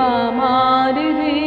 আমার রে।